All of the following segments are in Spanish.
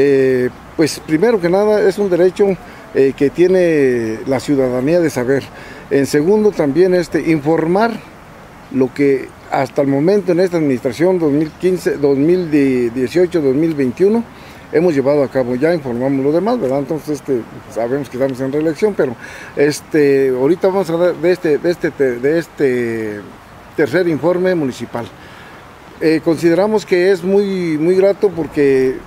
eh, pues primero que nada es un derecho eh, que tiene la ciudadanía de saber. En segundo también este, informar lo que hasta el momento en esta administración 2015, 2018, 2021 hemos llevado a cabo, ya informamos lo demás, ¿verdad? Entonces este, sabemos que estamos en reelección, pero este, ahorita vamos a hablar de este, de este, de este tercer informe municipal. Eh, consideramos que es muy, muy grato porque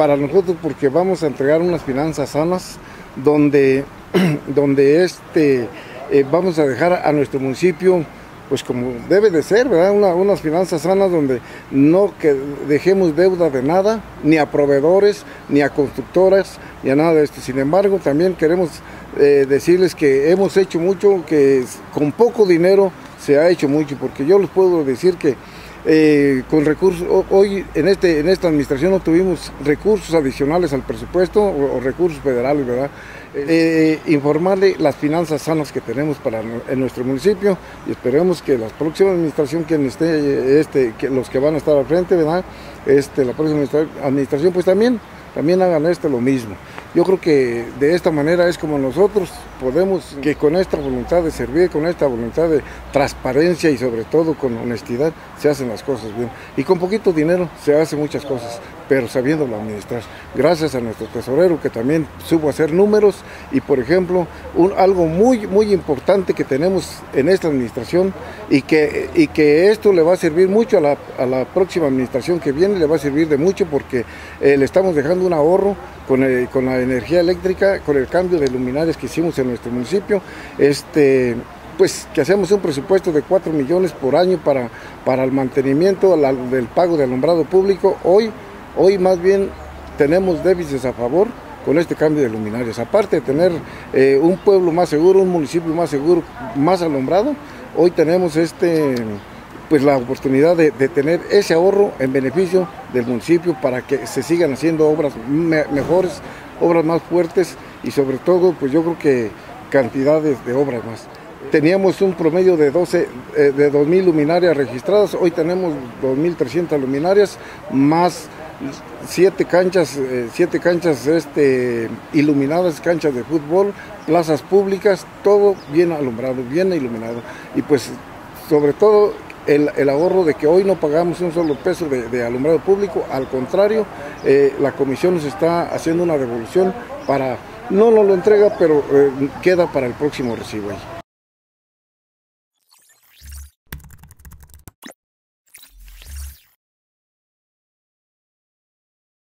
para nosotros porque vamos a entregar unas finanzas sanas donde, donde este, eh, vamos a dejar a nuestro municipio pues como debe de ser, ¿verdad? unas finanzas sanas donde no que dejemos deuda de nada, ni a proveedores, ni a constructoras, ni a nada de esto. Sin embargo, también queremos eh, decirles que hemos hecho mucho, que con poco dinero se ha hecho mucho, porque yo les puedo decir que eh, con recursos, hoy en, este, en esta administración no tuvimos recursos adicionales al presupuesto o recursos federales, ¿verdad? Eh, informarle las finanzas sanas que tenemos para en nuestro municipio y esperemos que la próxima administración quien esté este que los que van a estar al frente verdad este la próxima administración pues también también hagan esto lo mismo yo creo que de esta manera es como nosotros podemos, que con esta voluntad de servir, con esta voluntad de transparencia y sobre todo con honestidad, se hacen las cosas bien. Y con poquito dinero se hacen muchas cosas, pero sabiéndolo administrar. Gracias a nuestro tesorero que también supo hacer números y, por ejemplo, un, algo muy, muy importante que tenemos en esta administración y que, y que esto le va a servir mucho a la, a la próxima administración que viene, le va a servir de mucho porque eh, le estamos dejando un ahorro con, con la energía eléctrica, con el cambio de luminarias que hicimos en nuestro municipio, este, pues que hacemos un presupuesto de 4 millones por año para, para el mantenimiento del pago de alumbrado público. Hoy, hoy más bien tenemos déficits a favor con este cambio de luminarias. Aparte de tener eh, un pueblo más seguro, un municipio más seguro, más alumbrado, hoy tenemos este pues la oportunidad de, tener ese ahorro en beneficio del municipio para que se sigan haciendo obras mejores, obras más fuertes y sobre todo, pues yo creo que cantidades de obras más. Teníamos un promedio de 12, eh, de 2.000 luminarias registradas, hoy tenemos 2.300 luminarias, más siete canchas, eh, siete canchas este, iluminadas, canchas de fútbol, plazas públicas, todo bien alumbrado, bien iluminado. Y pues sobre todo el, ahorro de que hoy no pagamos un solo peso de, alumbrado público, al contrario, eh, la comisión nos está haciendo una devolución para, no nos lo entrega, pero eh, queda para el próximo recibo ahí.